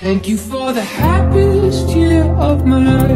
Thank you for the happiest year of my life.